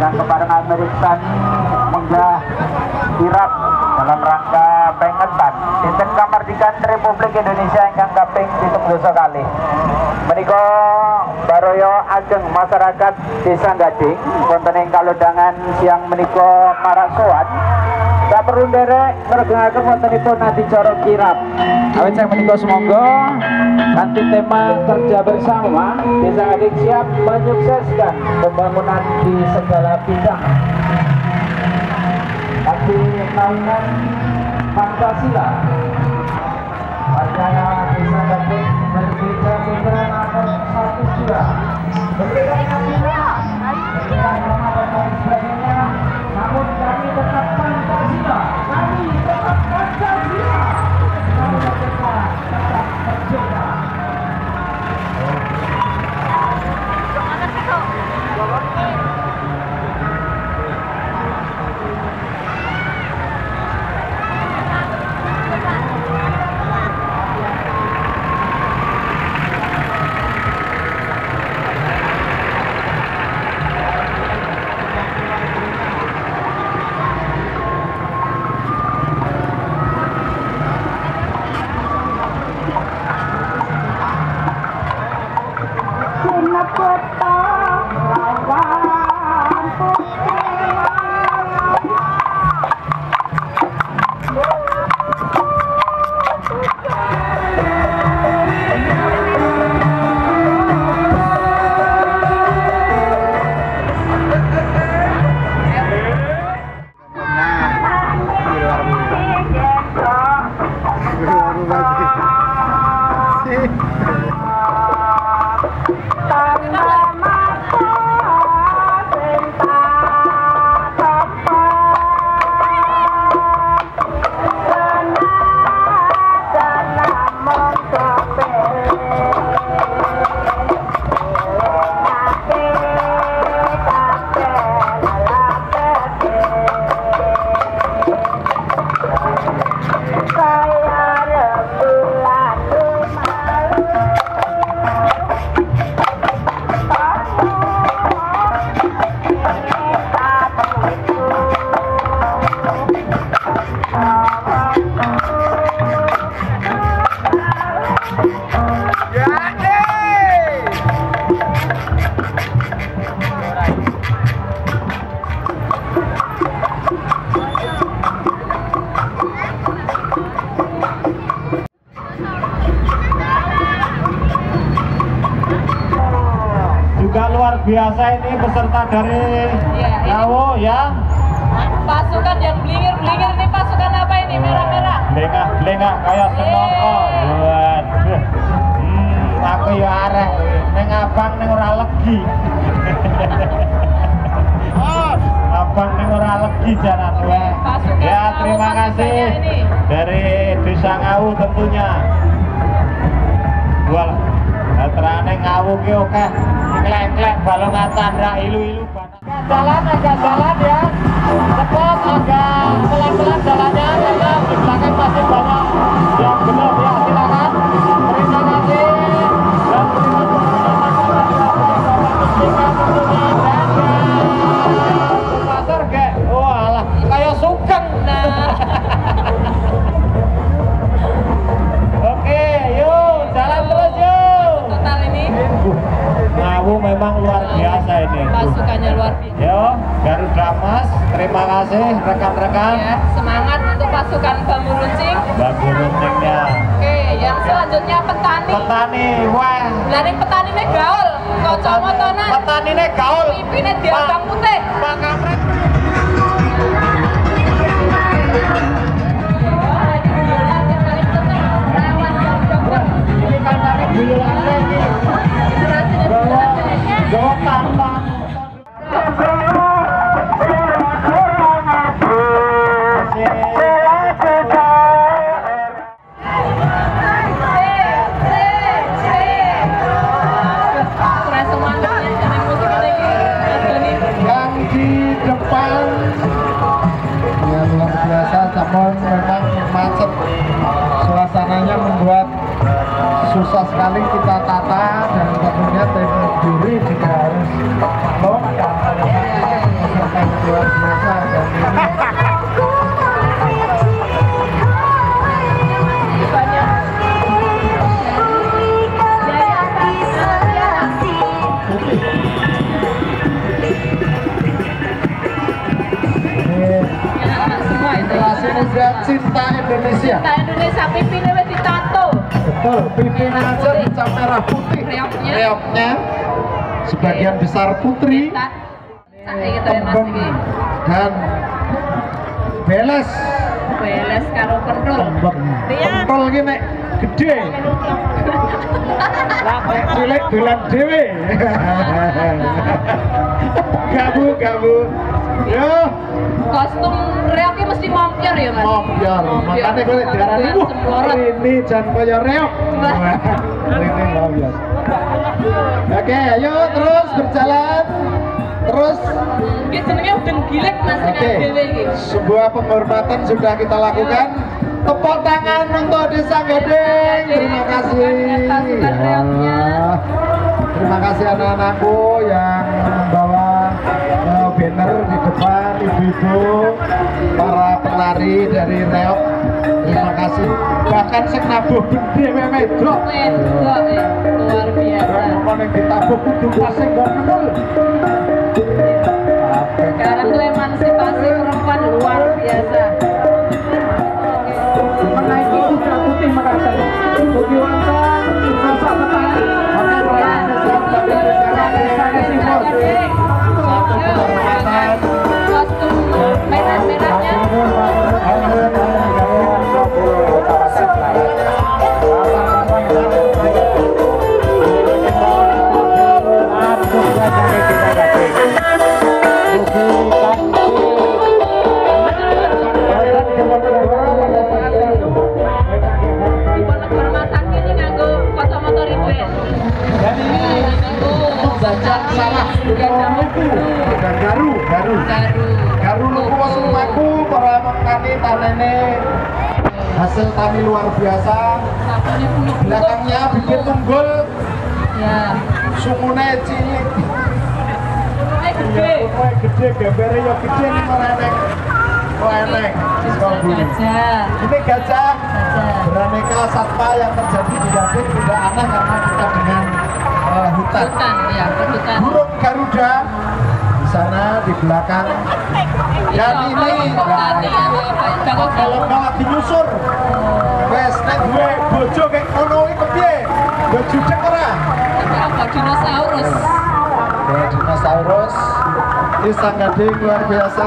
dan kebarengan meriksaan menggah kirap dalam rangka pengetan. Dinten Kamardikan Republik Indonesia yang kaping pitung dosa kali menika Baroyo ageng masyarakat Desa Gading ing kalodhangan siang menika Marasuan Perlu derek ngregengaken wontenipun nanti cara kirap. Awit saya menika semoga nanti tema kerja bersama Desa Gading siap menyukseskan pembangunan di segala bidang. Tapi naungan Pancasila Warga Desa Gading berbeda pikiran akan satu juga Berbeda biasa ini peserta dari Iya. Jawa ya. Pasukan yang belingir-belingir ini pasukan apa ini? Merah-merah. lengah lengah kayak Eh. waduh hmm, aku ya arek. Neng abang neng ora legi. Abang neng ora legi jalan Pasukan ya terima kasih. dari desa Ngawu tentunya. Wal terane Ngawu ki oke. Klek-klek balong tandra ilu-ilu jalan agak jalan ya. Cepat agak pelan-pelan jalannya terima kasih rekan-rekan. Ya, semangat untuk pasukan bambu runcing. Bagu runcingnya. Oke, yang selanjutnya petani. Petani, wah. Lari petani ini gaul, kacamata Petani ini gaul. Pipine diabang putih. Pak Kampret. Ini kan kami dulu ini. Bawa depan ya luar biasa namun memang macet. Suasananya membuat susah sekali kita tata dan tentunya tim juri juga harus yang luar biasa dan ini Pipine wis ditato. betul aja bisa merah putih Reoknya. reoknya sebagian besar putri. Tembem dan beles. Beles karo kontrol ini nek. Gede. Nek cilik dolan dewe gabu gabu. Yo Kostum reoknya mesti mampir ya Mas. Mobiar, makanya gue wah semprot. ini jan kaya reok. ini mobiar. Oke, ayo terus berjalan. Terus Iki jenenge udeng gilek Mas iki. sebuah penghormatan sudah kita lakukan. Tepuk tangan untuk Desa Gading. Terima kasih. Terima kasih anak-anakku yang ibu-ibu, para penari dari reok. Terima kasih. Bahkan sing nabuh gede dok. Wedok eh, luar biasa. Kalau yang ditabuh kudu pas sing. Sekarang tuh emansipasi perempuan luar garu, garu. Luku was lumaku para mengkani tanene hasil tani luar biasa. Belakangnya bibit tunggul, Ya. sungune cilik. Gede. Kowe gede, gembere yo gede bunyi. Gajah. Ini gajah beraneka satwa yang terjadi di Gading tidak aneh karena kita dengan eh, hutan. Hutan ya, hutan. Burung Garuda sana di belakang. Dan ini Kalau kalau nggak dinyusur, wes nek gue bojo kayak kono iki kepiye? Gue judek ora? apa dinosaurus. Ya, dinosaurus. Ini sang gading luar biasa.